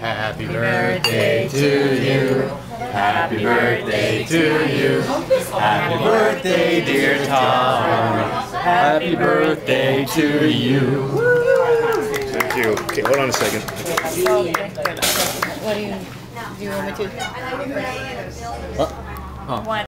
Happy birthday to you. Happy birthday to you. Happy birthday, dear Tom. Happy birthday to you. Thank you. Okay, hold on a second. What do you, do you want me to? Huh?